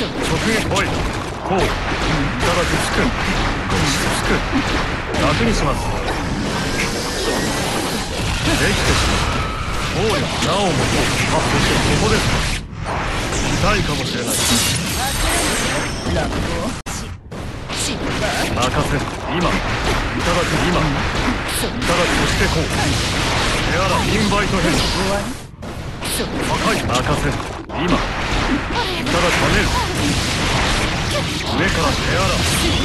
そう直撃ほいこういただくつくつく楽にしますできてしまう暴力なおもあそしてここです痛いかもしれない任せる今いただく今いただくそしてこう手洗インバイト編終わりそう破壊任せる今いただく跳ねる。目から手洗う。